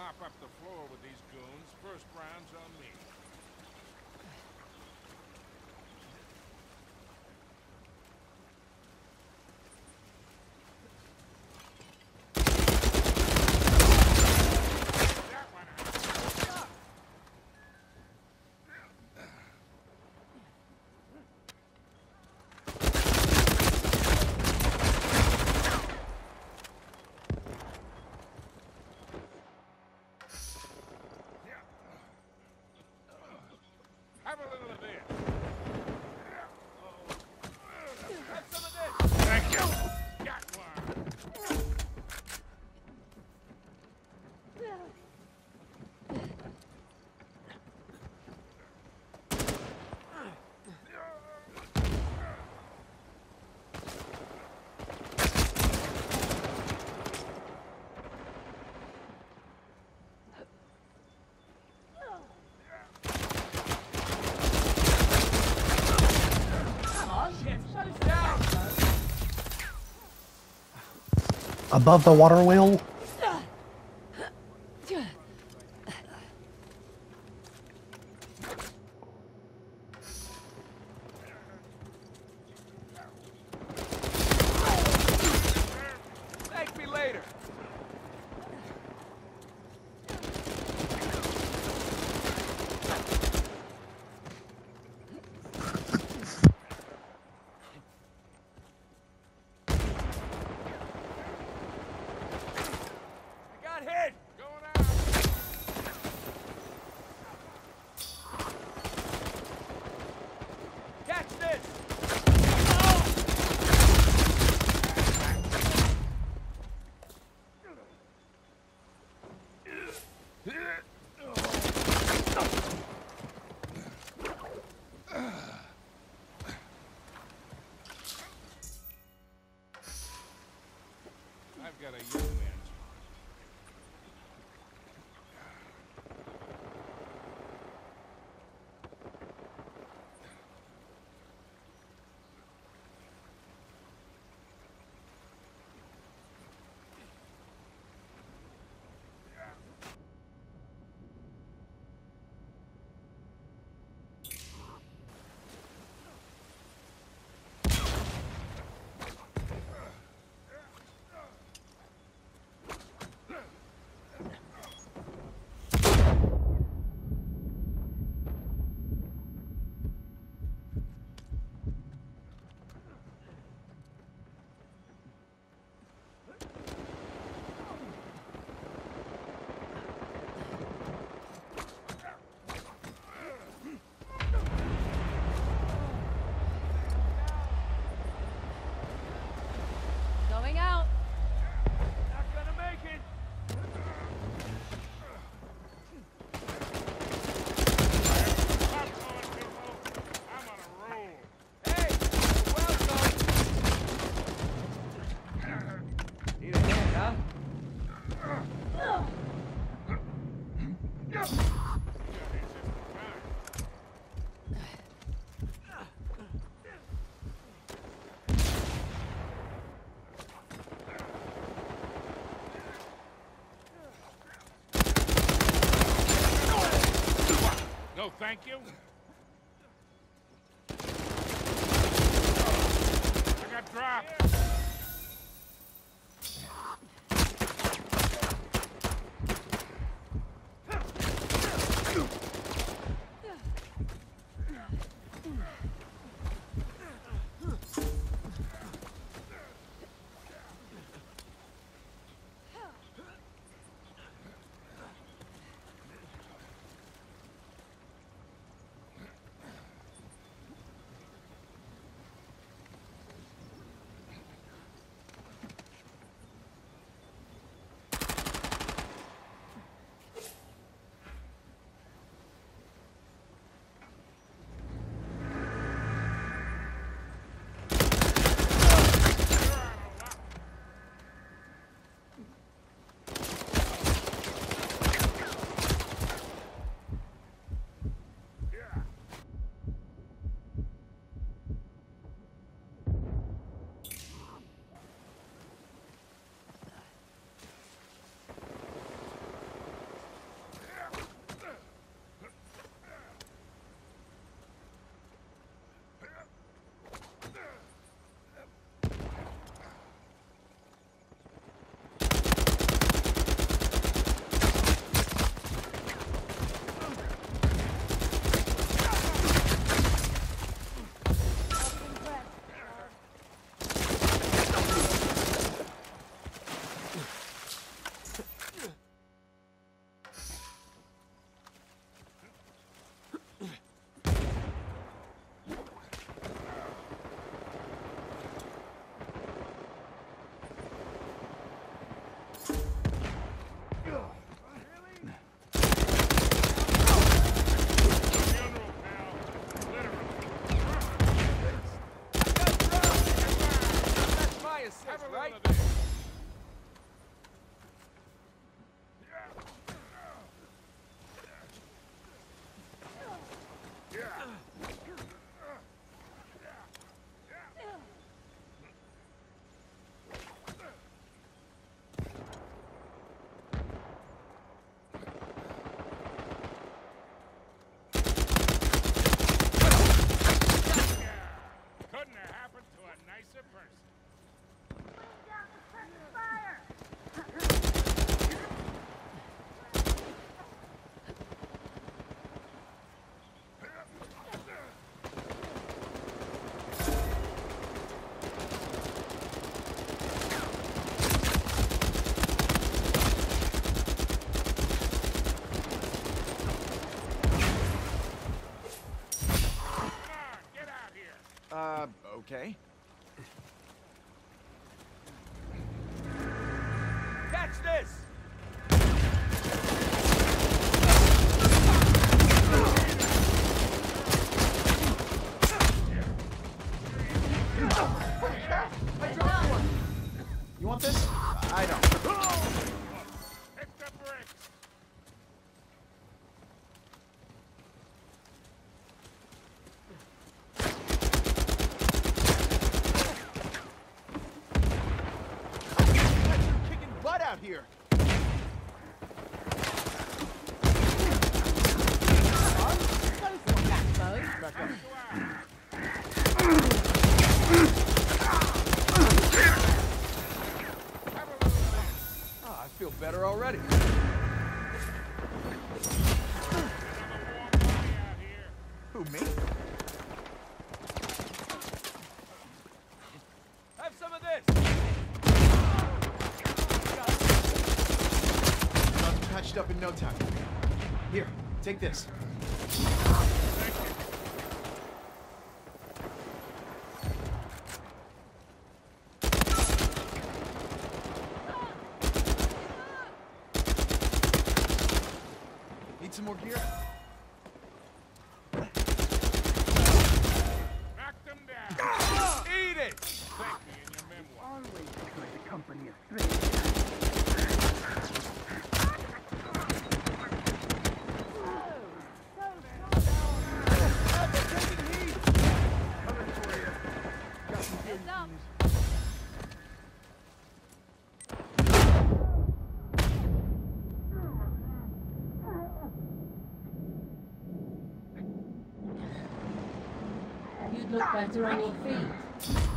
mop up the floor with these goons, first round's on me. Have a little of this. above the water wheel? Okay. Catch this! You want this? I don't. Hit the bricks! Guys are kicking butt out here. Backbone. Back up. Oh, I feel better already. Another warm body out here. Who, me? Have some of this! I'll be patched up in no time. Here, take this. Need some more gear? Knock them down. Ah! Eat it! Thank me in your memoir. always enjoy the company of strangers. Look better on your feet.